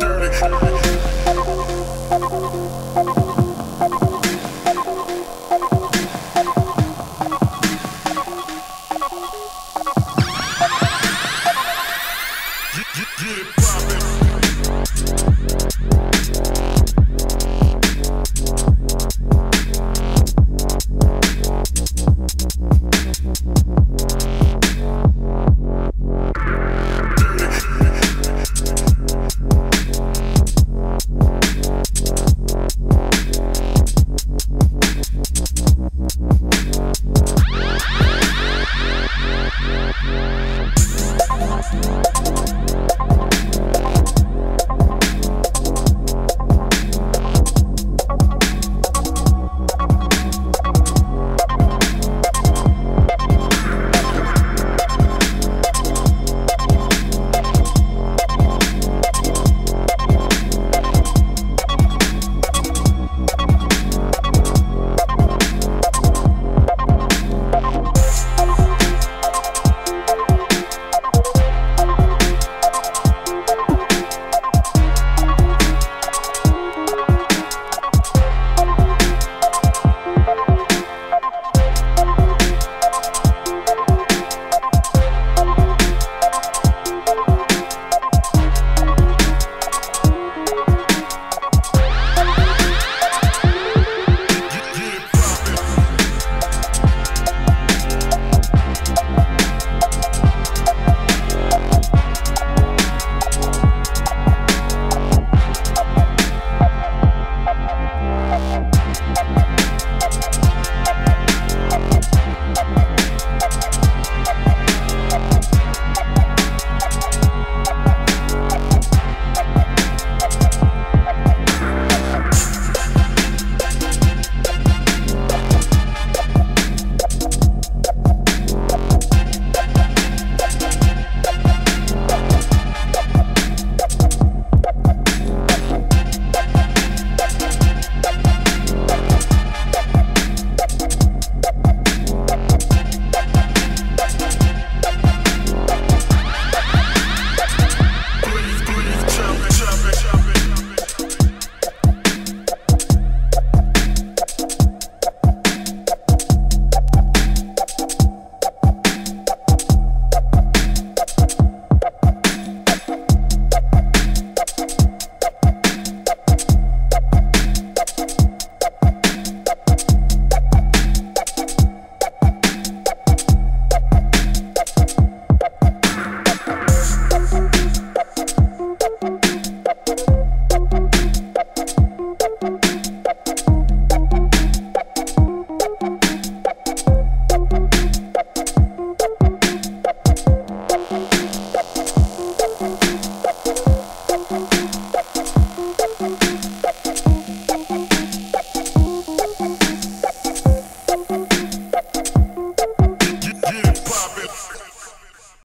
Dirty.